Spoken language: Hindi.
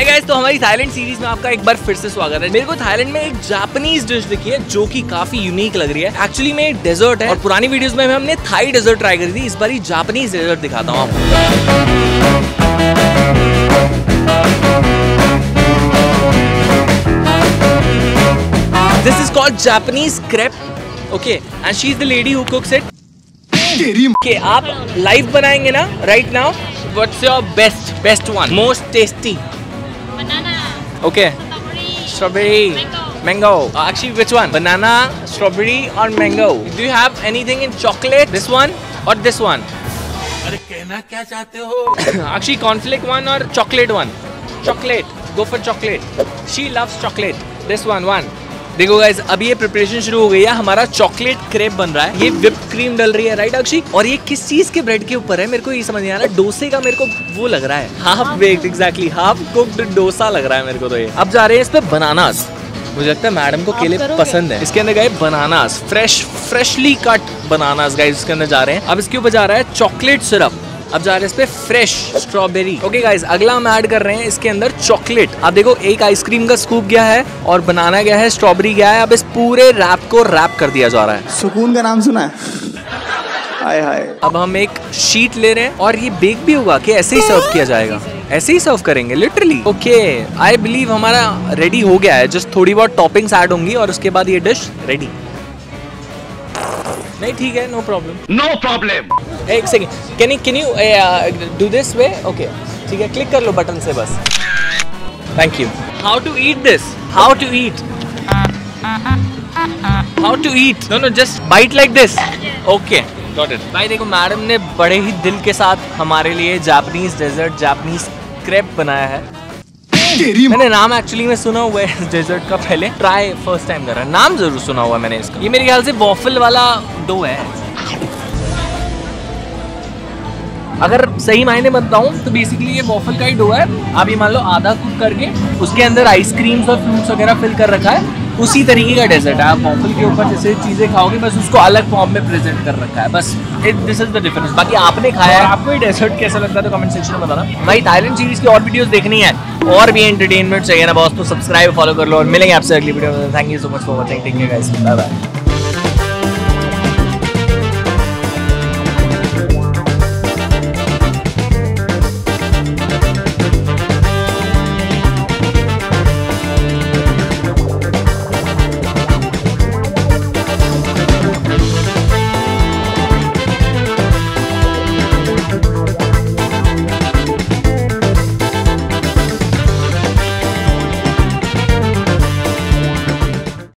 हाय गाइस तो हमारी थाईलैंड सीरीज़ में आपका एक बार फिर से स्वागत है। मेरे को थाईलैंड में एक जापानीज डिश दिखी है जो कि काफ़ी यूनिक लग रही है। एक्चुअली में डेजर्ट है और पुरानी वीडियोस में हमने थाई डेजर्ट ट्राई करी थी। इस बार ही जापानीज डेजर्ट दिखाता हूँ आपको। This is called Japanese crepe okay and she is the lady who cooks it okay आप लाइव बनाएँगे ना right now what's your best best one most tasty Banana. Okay. Strawberry. Mango. mango. Uh, actually, which one? Banana, strawberry, or mango? Do you have anything in chocolate? This one or this one? actually, conflict one or chocolate one? Chocolate. Go for chocolate. She loves chocolate. This one, one. देखो गाइज़ अभी ये प्रिपरेशन शुरू हो गई है हमारा चॉकलेट क्रेप बन रहा है। ये विप क्रीम डल रही है राइट अक्षी और ये किस चीज़ के ब्रेड के ऊपर है? मेरे को ये समझ नहीं आ रहा। डोसे का मेरे को वो लग रहा है। Half baked exactly half cooked dosa लग रहा है मेरे को तो ये। अब जा रहे हैं इस पे बनानास मुझे लगता है मैडम को केले पसंद है। इसके अंदर गए bananas fresh freshly cut bananas guys इसके अंदर जा रहे हैं। अब इसके ऊपर जा रहा है चॉकलेट सिरप अब जा रहे हैं इस पे फ्रेश स्ट्रॉबेरी ओके गाइस अगला हम ऐड कर रहे हैं इसके अंदर चॉकलेट अब देखो एक आइसक्रीम का स्कूप गया है और बनाना गया है स्ट्रॉबेरी गया है. अब इस पूरे रैप को रैप कर दिया जा रहा है. सुकून का नाम सुना है। हाय हाय। अब हम एक शीट ले रहे हैं और ये बेक भी होगा कि ऐसे ही सर्व किया जाएगा. ऐसे ही सर्व करेंगे लिटरली ओके आई बिलीव हमारा रेडी हो गया है. जस्ट थोड़ी बहुत टॉपिंग्स ऐड होंगी और उसके बाद ये डिश रेडी नहीं ठीक है नो प्रॉब्लम नो प्रॉब्लम एक second can you can you do this way okay ठीक है क्लिक कर लो बटन से बस. Thank you how to eat this how to eat how to eat no no just bite like this okay got it भाई देखो मैडम ने बड़े ही दिल के साथ हमारे लिए जापानीज डेजर्ट जापानीज क्रेप बनाया है। मैंने नाम एक्चुअली में सुना हुआ है डेजर्ट का पहले। ट्राई फ़र्स्ट टाइम कर। रहा है नाम ज़रूर सुना हुआ है मैंने इसका। ये मेरे ख्याल से वॉफल वाला डो है। अगर सही मायने बताऊँ तो बेसिकली ये वॉफल का ही डो है। आप ये मान लो आधा कुक करके उसके अंदर आइसक्रीम्स और फ्रूट्स वगैरह फिल कर रखा है। उसी तरीके का डेजर्ट है। आप वॉफल के ऊपर जैसे चीज़ें खाओगे बस उसको अलग फॉर्म में प्रेजेंट कर रखा है। बस दिस इज़ द डिफरेंस बाकी आपने खाया है। आपको ये डेजर्ट कैसा लगता है तो कमेंट सेक्शन में बताना। भाई थाईलैंड सीरीज़ की और वीडियोस देखनी है। और भी एंटरटेनमेंट चाहिए ना बॉस तो सब्सक्राइब फॉलो कर लो। और मिलेंगे आपसे अगली वीडियो में। Thank you so much for watching take care guys bye bye